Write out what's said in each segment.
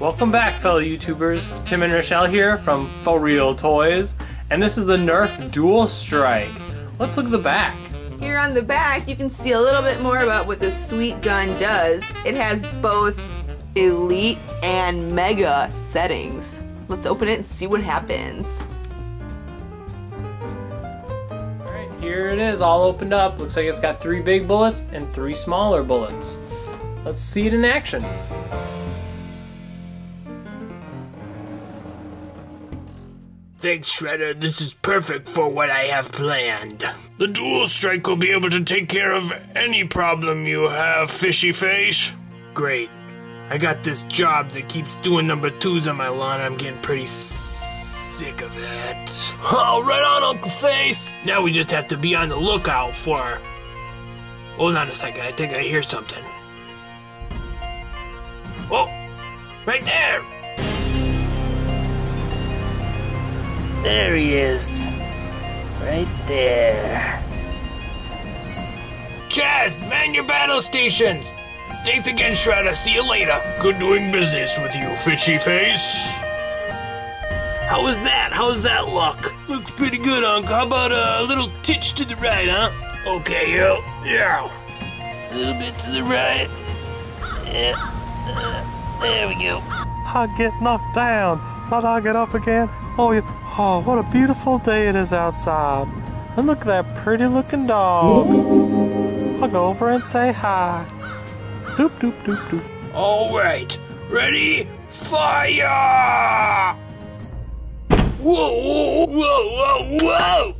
Welcome back, fellow YouTubers. Tim and Rochelle here from Fo Real Toys, and this is the Nerf Dual Strike. Let's look at the back. Here on the back, you can see a little bit more about what this sweet gun does. It has both Elite and Mega settings. Let's open it and see what happens. Alright, here it is, all opened up. Looks like it's got three big bullets and three smaller bullets. Let's see it in action. Thanks, Shredder. This is perfect for what I have planned. The dual strike will be able to take care of any problem you have, Fishy Face. Great. I got this job that keeps doing number twos on my lawn. I'm getting pretty sick of it. Oh, right on, Uncle Face. Now we just have to be on the lookout for. Hold on a second. I think I hear something. Oh, right there. There he is. Right there. Chaz, man your battle stations. Thanks again, Shredder. See you later. Good doing business with you, Fishy Face. How was that? How's that look? Looks pretty good, Unc. How about a little titch to the right, huh? Okay, yo. Yeah. A little bit to the right. Yeah. Uh, there we go. I get knocked down, but I get up again. Oh, yeah. Oh, what a beautiful day it is outside. And look at that pretty looking dog. I'll go over and say hi. Doop, doop, doop, doop. All right. Ready? Fire! Whoa, whoa, whoa, whoa, whoa!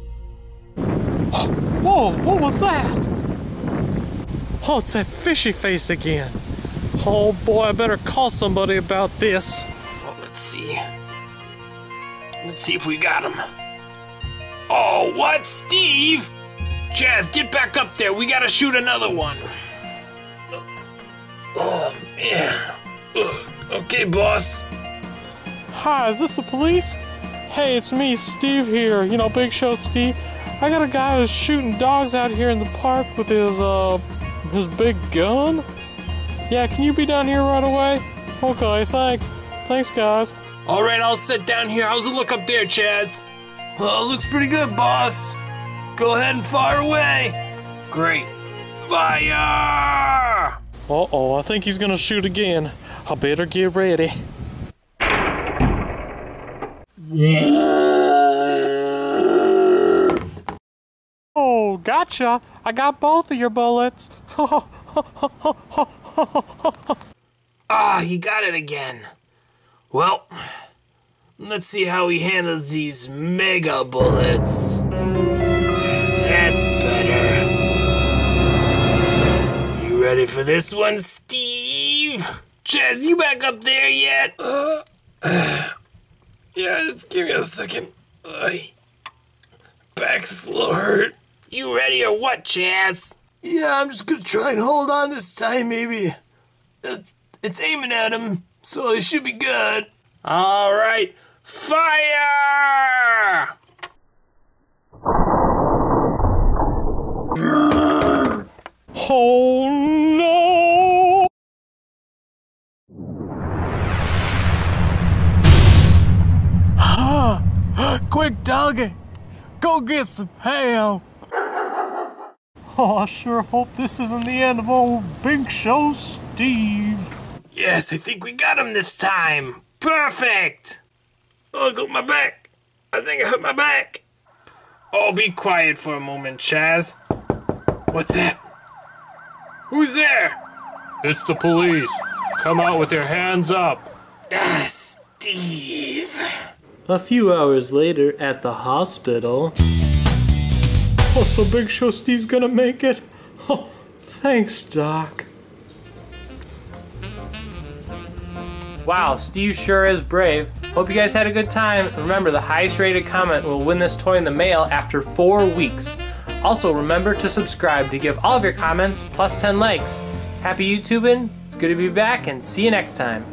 Whoa, what was that? Oh, it's that fishy face again. Oh boy, I better call somebody about this. Well, let's see. Let's see if we got him. Oh, what, Steve? Chaz, get back up there. We gotta shoot another one. Oh, man. Okay, boss. Hi, is this the police? Hey, it's me, Steve here. You know, Big Show Steve. I got a guy who's shooting dogs out here in the park with his, uh, his big gun. Yeah, can you be down here right away? Okay, thanks. Thanks, guys. All right, I'll sit down here. How's it look up there, Chaz? Well, looks pretty good, boss. Go ahead and fire away. Great. Fire! Uh oh, I think he's gonna shoot again. I better get ready. Oh, gotcha! I got both of your bullets. Ah, he got it again. Well, let's see how he handles these mega bullets. That's better. You ready for this one, Steve? Chaz, you back up there yet? Uh, yeah, just give me a second. Uh, back's a little hurt. You ready or what, Chaz? Yeah, I'm just gonna try and hold on this time, maybe. It's, it's aiming at him, so it should be good. All right, fire! Oh no! Quick, doggy! Go get some ham! Oh, I sure hope this isn't the end of old Big Show Steve. Yes, I think we got him this time. Perfect. Oh, I got my back. I think I hurt my back. Oh, be quiet for a moment, Chaz. What's that? Who's there? It's the police. Come out with your hands up. Ah, Steve. A few hours later at the hospital. Oh, so Big Show Steve's gonna make it? Oh, thanks, Doc. Wow, Steve sure is brave. Hope you guys had a good time. Remember, the highest rated comment will win this toy in the mail after four weeks. Also, remember to subscribe to give all of your comments plus 10 likes. Happy YouTubing, it's good to be back, and see you next time.